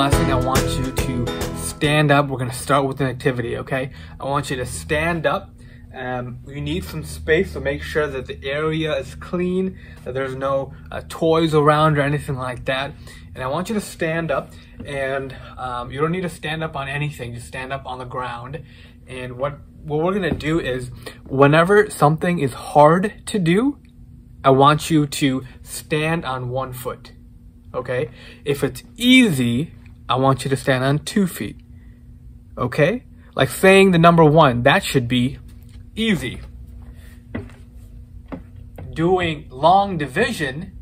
lesson, I want you to stand up. We're going to start with an activity, okay? I want you to stand up. Um, you need some space, so make sure that the area is clean, that there's no uh, toys around or anything like that. And I want you to stand up, and um, you don't need to stand up on anything, just stand up on the ground. And what, what we're gonna do is, whenever something is hard to do, I want you to stand on one foot, okay? If it's easy, I want you to stand on two feet, okay? Like saying the number one, that should be easy. Doing long division,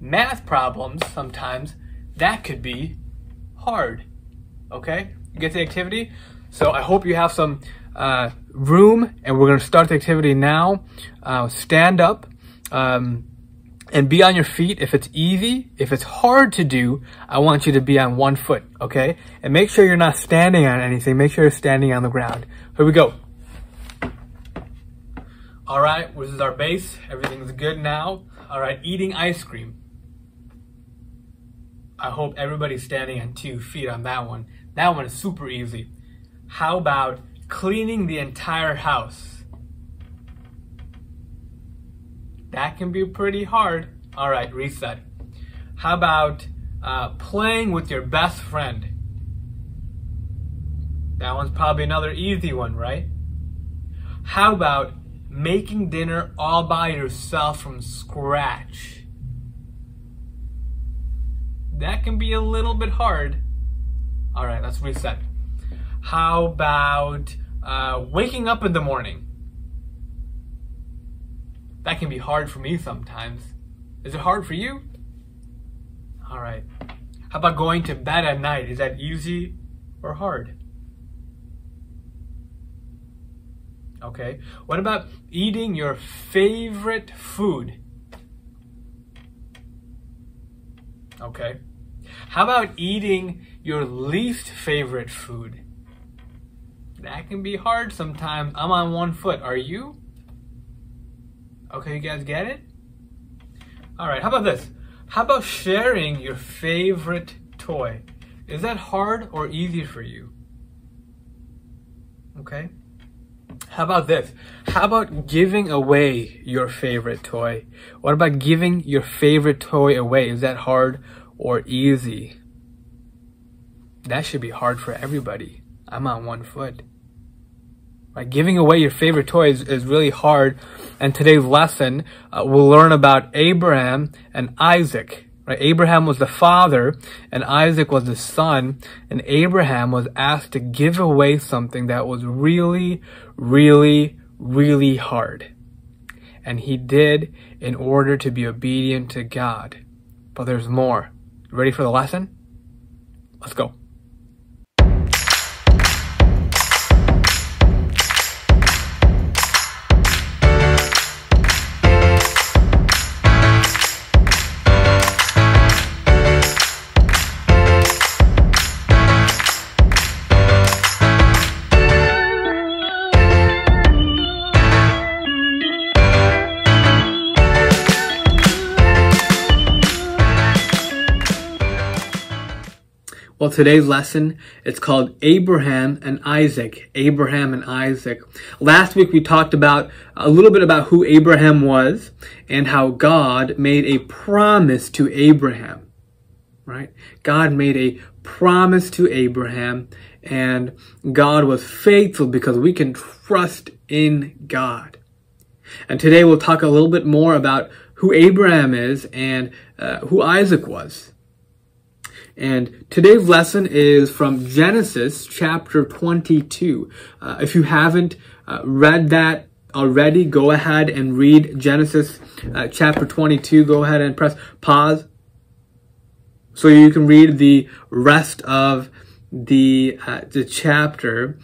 math problems sometimes, that could be hard. Okay? You get the activity? So I hope you have some uh, room and we're going to start the activity now. Uh, stand up um, and be on your feet if it's easy. If it's hard to do, I want you to be on one foot, okay? And make sure you're not standing on anything. Make sure you're standing on the ground. Here we go. All right, this is our base. Everything's good now. All right, eating ice cream. I hope everybody's standing on two feet on that one. That one is super easy. How about cleaning the entire house? That can be pretty hard. All right, reset. How about uh, playing with your best friend? That one's probably another easy one, right? How about making dinner all by yourself from scratch? that can be a little bit hard. All right, let's reset. How about uh, waking up in the morning? That can be hard for me sometimes. Is it hard for you? All right. How about going to bed at night? Is that easy or hard? Okay. What about eating your favorite food? Okay. How about eating your least favorite food? That can be hard sometimes. I'm on one foot. Are you? Okay, you guys get it? All right, how about this? How about sharing your favorite toy? Is that hard or easy for you? Okay. How about this? How about giving away your favorite toy? What about giving your favorite toy away? Is that hard or easy. That should be hard for everybody. I'm on one foot. Right, giving away your favorite toys is really hard. And today's lesson, uh, we'll learn about Abraham and Isaac. Right, Abraham was the father, and Isaac was the son. And Abraham was asked to give away something that was really, really, really hard. And he did in order to be obedient to God. But there's more. Ready for the lesson? Let's go. Well, today's lesson, it's called Abraham and Isaac. Abraham and Isaac. Last week we talked about a little bit about who Abraham was and how God made a promise to Abraham. Right? God made a promise to Abraham and God was faithful because we can trust in God. And today we'll talk a little bit more about who Abraham is and uh, who Isaac was. And today's lesson is from Genesis chapter 22. Uh, if you haven't uh, read that already, go ahead and read Genesis uh, chapter 22. Go ahead and press pause so you can read the rest of the, uh, the chapter.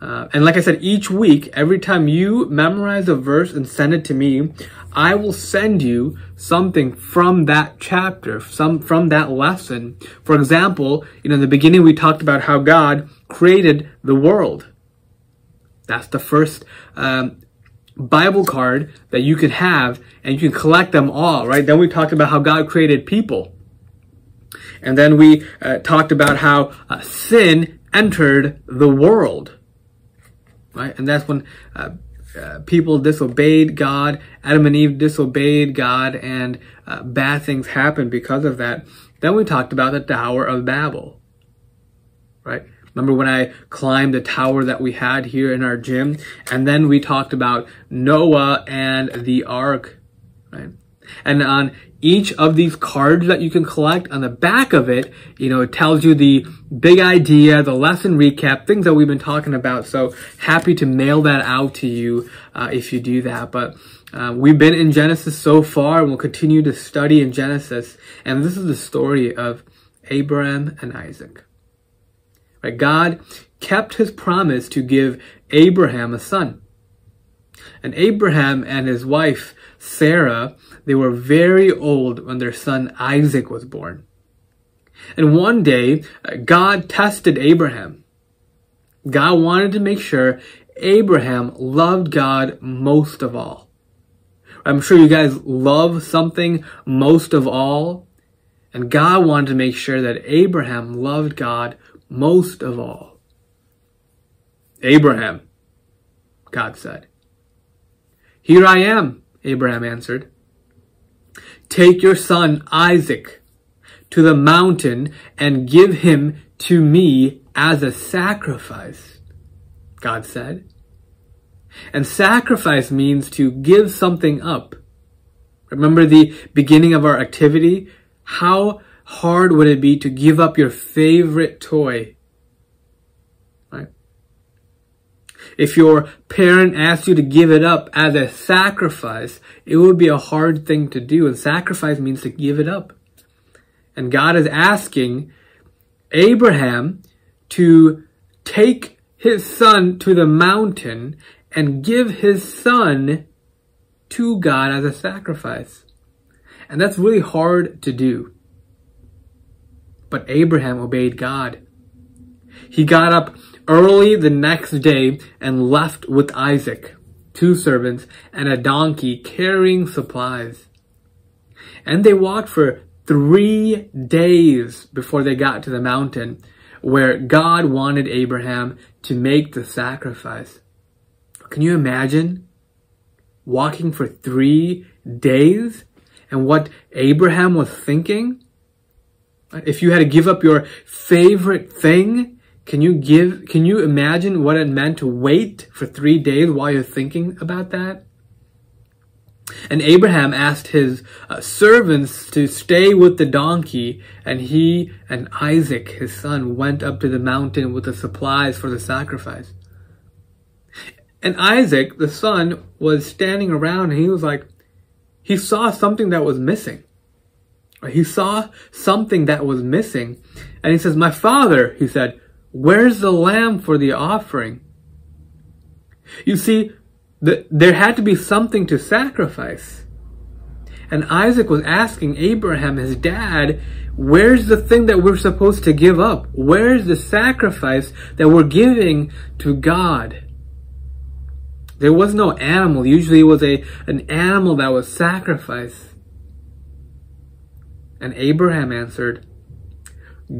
Uh, and like I said, each week, every time you memorize a verse and send it to me, I will send you something from that chapter, some from that lesson. For example, you know, in the beginning we talked about how God created the world. That's the first um, Bible card that you can have, and you can collect them all, right? Then we talked about how God created people. And then we uh, talked about how uh, sin entered the world. Right? And that's when uh, uh, people disobeyed God, Adam and Eve disobeyed God, and uh, bad things happened because of that. Then we talked about the Tower of Babel. Right? Remember when I climbed the tower that we had here in our gym? And then we talked about Noah and the ark. Right? And on each of these cards that you can collect on the back of it, you know, it tells you the big idea, the lesson recap, things that we've been talking about. So happy to mail that out to you uh, if you do that. But uh, we've been in Genesis so far and we'll continue to study in Genesis. And this is the story of Abraham and Isaac. Right? God kept his promise to give Abraham a son. And Abraham and his wife, Sarah, they were very old when their son Isaac was born. And one day, uh, God tested Abraham. God wanted to make sure Abraham loved God most of all. I'm sure you guys love something most of all. And God wanted to make sure that Abraham loved God most of all. Abraham, God said. Here I am, Abraham answered. Take your son Isaac to the mountain and give him to me as a sacrifice, God said. And sacrifice means to give something up. Remember the beginning of our activity? How hard would it be to give up your favorite toy? Right? If your parent asked you to give it up as a sacrifice, it would be a hard thing to do. And sacrifice means to give it up. And God is asking Abraham to take his son to the mountain and give his son to God as a sacrifice. And that's really hard to do. But Abraham obeyed God. He got up early the next day and left with Isaac, two servants, and a donkey carrying supplies. And they walked for three days before they got to the mountain where God wanted Abraham to make the sacrifice. Can you imagine walking for three days and what Abraham was thinking? If you had to give up your favorite thing, can you give, can you imagine what it meant to wait for three days while you're thinking about that? And Abraham asked his uh, servants to stay with the donkey, and he and Isaac, his son, went up to the mountain with the supplies for the sacrifice. And Isaac, the son, was standing around and he was like, he saw something that was missing. He saw something that was missing. And he says, My father, he said, where's the lamb for the offering? You see, the, there had to be something to sacrifice. And Isaac was asking Abraham, his dad, where's the thing that we're supposed to give up? Where's the sacrifice that we're giving to God? There was no animal. Usually it was a, an animal that was sacrificed. And Abraham answered,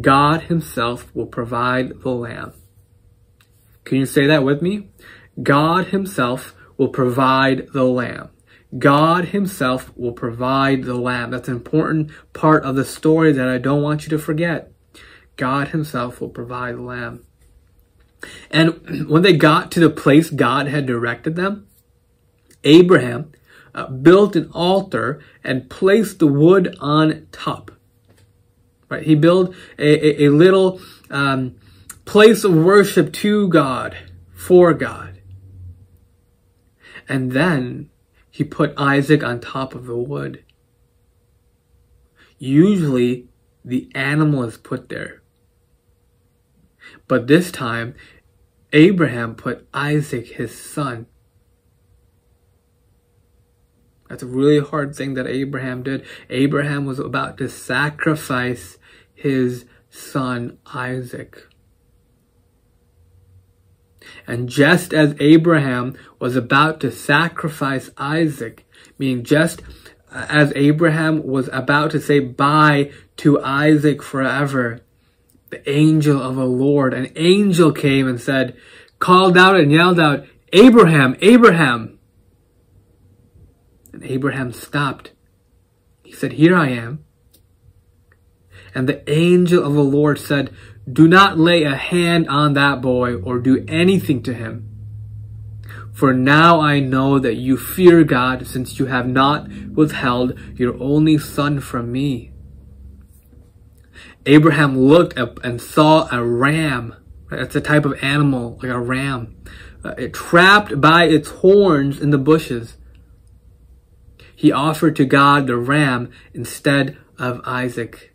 God himself will provide the lamb. Can you say that with me? God himself will provide the lamb. God himself will provide the lamb. That's an important part of the story that I don't want you to forget. God himself will provide the lamb. And when they got to the place God had directed them, Abraham uh, built an altar and placed the wood on top. Right? He built a, a, a little um, place of worship to God, for God. And then he put Isaac on top of the wood. Usually the animal is put there. But this time, Abraham put Isaac, his son, that's a really hard thing that Abraham did. Abraham was about to sacrifice his son Isaac. And just as Abraham was about to sacrifice Isaac, meaning just as Abraham was about to say bye to Isaac forever, the angel of the Lord, an angel came and said, called out and yelled out, Abraham, Abraham. And Abraham stopped. He said, Here I am. And the angel of the Lord said, Do not lay a hand on that boy or do anything to him. For now I know that you fear God, since you have not withheld your only son from me. Abraham looked up and saw a ram. That's a type of animal, like a ram. Uh, trapped by its horns in the bushes. He offered to God the ram instead of Isaac.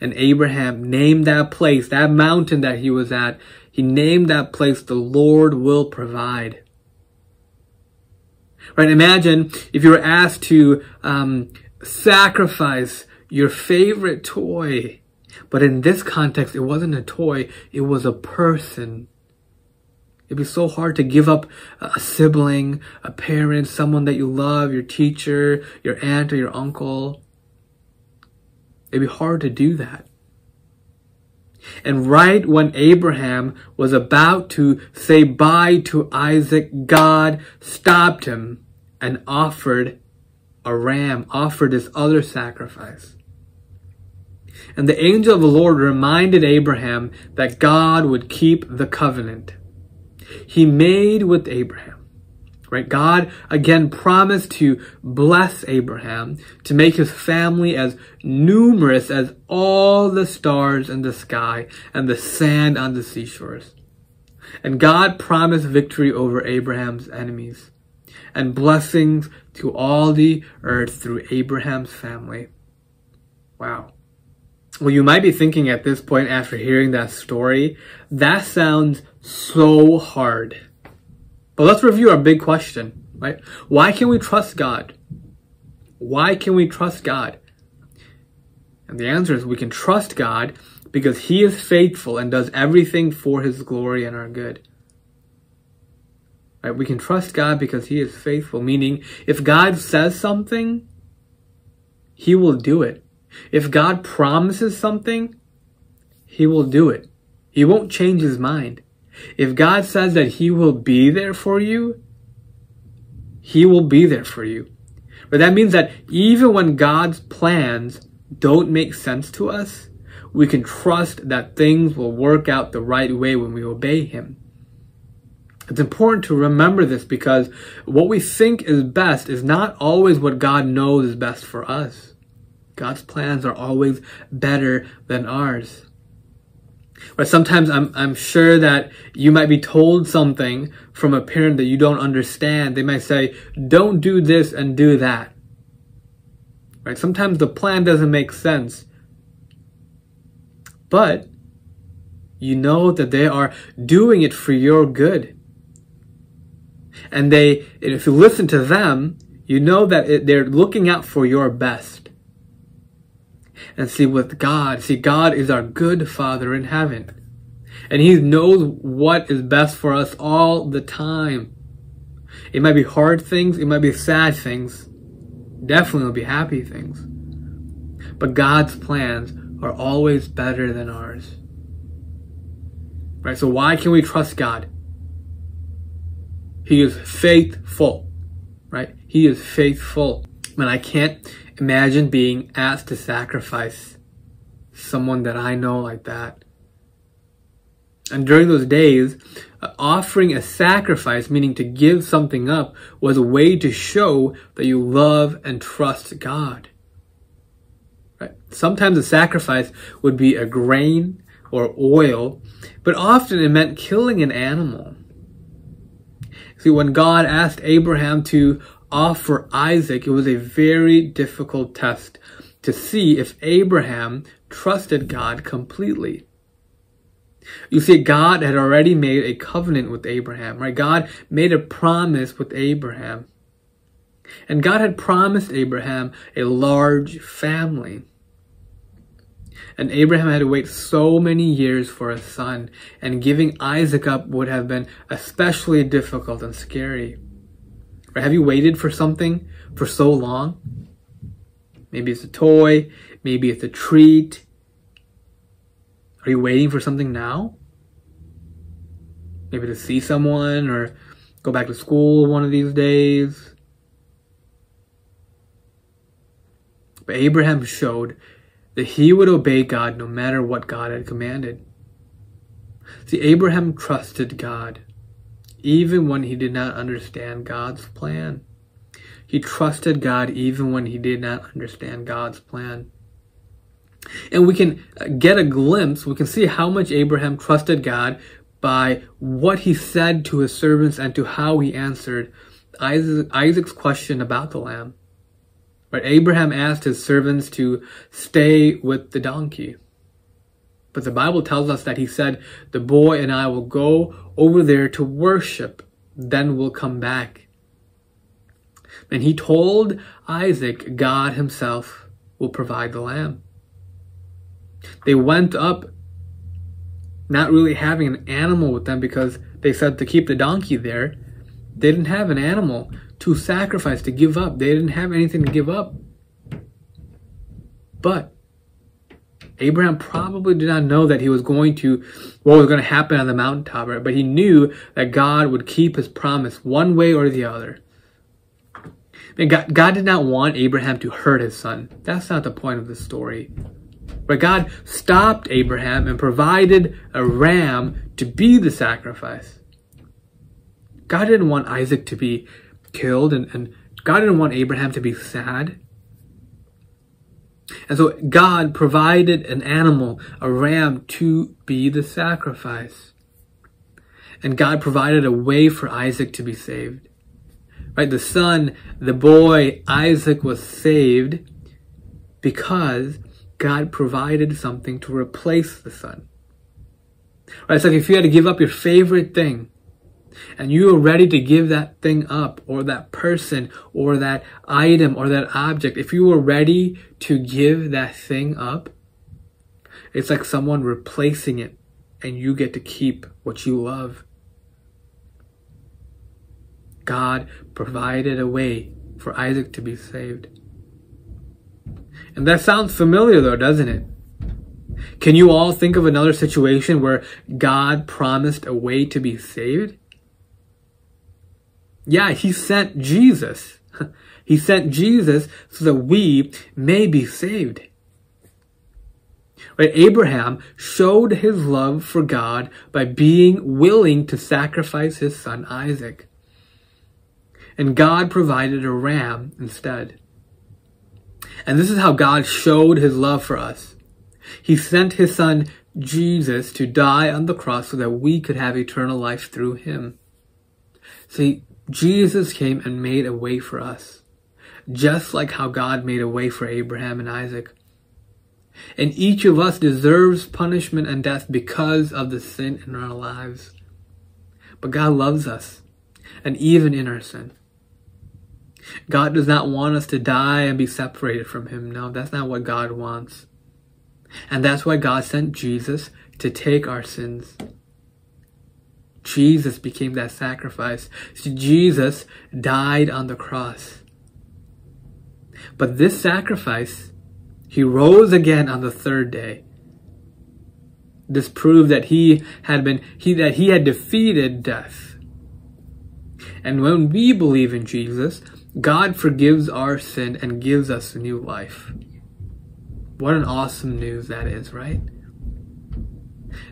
And Abraham named that place, that mountain that he was at, he named that place, the Lord will provide. Right? Imagine if you were asked to um, sacrifice your favorite toy, but in this context, it wasn't a toy, it was a person. It'd be so hard to give up a sibling, a parent, someone that you love, your teacher, your aunt or your uncle. It'd be hard to do that. And right when Abraham was about to say bye to Isaac, God stopped him and offered a ram, offered this other sacrifice. And the angel of the Lord reminded Abraham that God would keep the covenant he made with Abraham right? God again promised to bless Abraham, to make his family as numerous as all the stars in the sky and the sand on the seashores. And God promised victory over Abraham's enemies and blessings to all the earth through Abraham's family. Wow. Well, you might be thinking at this point after hearing that story, that sounds so hard. But let's review our big question, right? Why can we trust God? Why can we trust God? And the answer is we can trust God because He is faithful and does everything for His glory and our good. Right? We can trust God because He is faithful, meaning if God says something, He will do it. If God promises something, He will do it. He won't change His mind. If God says that He will be there for you, He will be there for you. But that means that even when God's plans don't make sense to us, we can trust that things will work out the right way when we obey Him. It's important to remember this because what we think is best is not always what God knows is best for us. God's plans are always better than ours. Or sometimes I'm, I'm sure that you might be told something from a parent that you don't understand. They might say, don't do this and do that. Right? Sometimes the plan doesn't make sense. But you know that they are doing it for your good. And they, if you listen to them, you know that it, they're looking out for your best and see with God. See, God is our good Father in heaven. And He knows what is best for us all the time. It might be hard things, it might be sad things, definitely will be happy things. But God's plans are always better than ours. Right? So why can we trust God? He is faithful. Right? He is faithful. And I can't Imagine being asked to sacrifice someone that I know like that. And during those days, uh, offering a sacrifice, meaning to give something up, was a way to show that you love and trust God. Right? Sometimes a sacrifice would be a grain or oil, but often it meant killing an animal. See, when God asked Abraham to Uh, offer Isaac, it was a very difficult test to see if Abraham trusted God completely. You see, God had already made a covenant with Abraham, right? God made a promise with Abraham. And God had promised Abraham a large family. And Abraham had to wait so many years for a son, and giving Isaac up would have been especially difficult and scary. Have you waited for something for so long? Maybe it's a toy. Maybe it's a treat. Are you waiting for something now? Maybe to see someone or go back to school one of these days. But Abraham showed that he would obey God no matter what God had commanded. See, Abraham trusted God even when he did not understand God's plan. He trusted God even when he did not understand God's plan. And we can get a glimpse, we can see how much Abraham trusted God by what he said to his servants and to how he answered Isaac's question about the lamb. But Abraham asked his servants to stay with the donkey. But the Bible tells us that he said, the boy and I will go over there to worship, then we'll come back. And he told Isaac, God himself will provide the lamb. They went up not really having an animal with them because they said to keep the donkey there. They didn't have an animal to sacrifice, to give up. They didn't have anything to give up. But Abraham probably did not know that he was going to, what was going to happen on the mountaintop, right? But he knew that God would keep his promise one way or the other. And God, God did not want Abraham to hurt his son. That's not the point of the story. But God stopped Abraham and provided a ram to be the sacrifice. God didn't want Isaac to be killed and, and God didn't want Abraham to be sad. And so God provided an animal, a ram, to be the sacrifice. And God provided a way for Isaac to be saved. Right? The son, the boy, Isaac was saved because God provided something to replace the son. Right? It's like if you had to give up your favorite thing and you are ready to give that thing up or that person or that item or that object, if you were ready to give that thing up, it's like someone replacing it and you get to keep what you love. God provided a way for Isaac to be saved. And that sounds familiar though, doesn't it? Can you all think of another situation where God promised a way to be saved? Yeah, he sent Jesus. He sent Jesus so that we may be saved. Right? Abraham showed his love for God by being willing to sacrifice his son Isaac. And God provided a ram instead. And this is how God showed his love for us. He sent his son Jesus to die on the cross so that we could have eternal life through him. See, Jesus came and made a way for us, just like how God made a way for Abraham and Isaac. And each of us deserves punishment and death because of the sin in our lives. But God loves us, and even in our sin. God does not want us to die and be separated from Him. No, that's not what God wants. And that's why God sent Jesus to take our sins. Jesus became that sacrifice. So Jesus died on the cross. But this sacrifice, He rose again on the third day. This proved that He had been, he, that He had defeated death. And when we believe in Jesus, God forgives our sin and gives us new life. What an awesome news that is, right?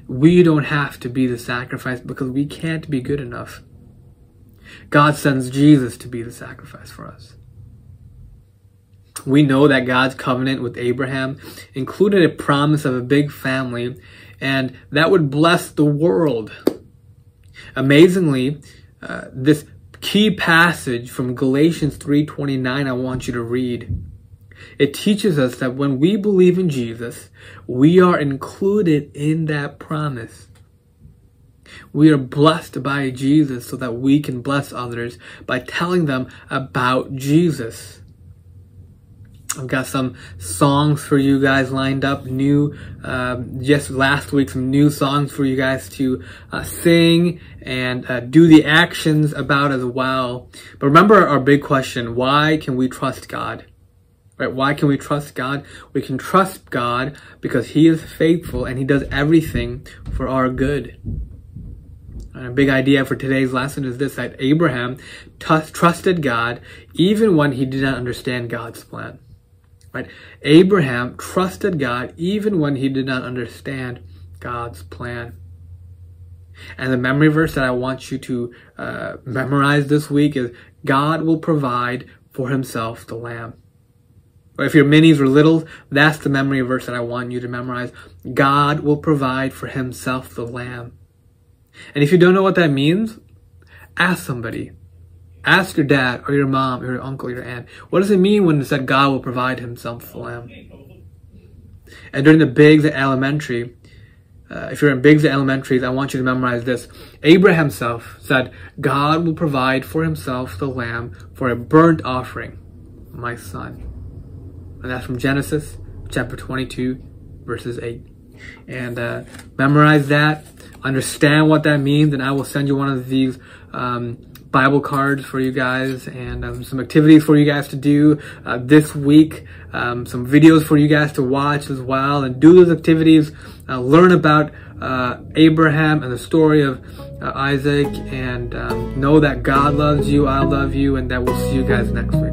We don't have to be the sacrifice because we can't be good enough. God sends Jesus to be the sacrifice for us. We know that God's covenant with Abraham included a promise of a big family and that would bless the world. Amazingly, uh, this key passage from Galatians 3:29 I want you to read. It teaches us that when we believe in Jesus, we are included in that promise. We are blessed by Jesus so that we can bless others by telling them about Jesus. I've got some songs for you guys lined up, new, um, just last week, some new songs for you guys to uh, sing and uh, do the actions about as well. But remember our big question, why can we trust God? Right? Why can we trust God? We can trust God because He is faithful and He does everything for our good. And a big idea for today's lesson is this that Abraham t- trusted God even when he did not understand God's plan. Right? Abraham trusted God even when he did not understand God's plan. And the memory verse that I want you to uh, memorize this week is God will provide for himself the lamb. Or if your minis were little, that's the memory verse that I want you to memorize. God will provide for himself the lamb. And if you don't know what that means, ask somebody. Ask your dad or your mom or your uncle or your aunt. What does it mean when it said God will provide himself the lamb? And during the Biggs at elementary, uh, if you're in Biggs at elementaries, I want you to memorize this. Abraham himself said, God will provide for himself the lamb for a burnt offering, my son. And that's from Genesis chapter 22, verses 8. And uh, memorize that, understand what that means, and I will send you one of these um, Bible cards for you guys and um, some activities for you guys to do uh, this week, um, some videos for you guys to watch as well, and do those activities, uh, learn about uh, Abraham and the story of uh, Isaac, and um, know that God loves you, I love you, and that we'll see you guys next week.